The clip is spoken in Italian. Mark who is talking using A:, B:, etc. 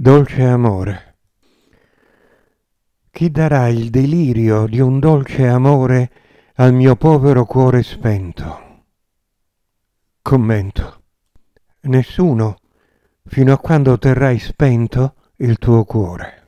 A: Dolce amore. Chi darà il delirio di un dolce amore al mio povero cuore spento? Commento. Nessuno, fino a quando terrai spento il tuo cuore.